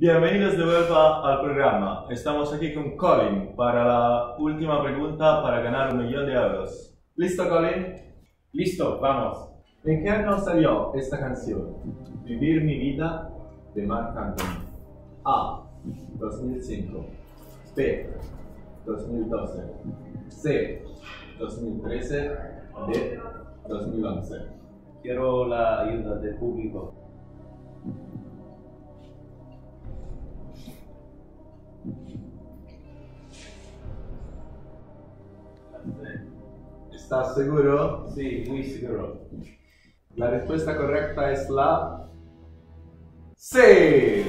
Bienvenidos de vuelta al programa. Estamos aquí con Colin para la última pregunta para ganar un millón de euros. ¿Listo, Colin? Listo, vamos. ¿En qué año salió esta canción? Vivir mi vida de Marc Anthony. A. 2005. B. 2012. C. 2013. D. 2011. Quiero la ayuda del público. ¿Estás seguro? Sí, muy seguro. La respuesta correcta es la... ¡Sí!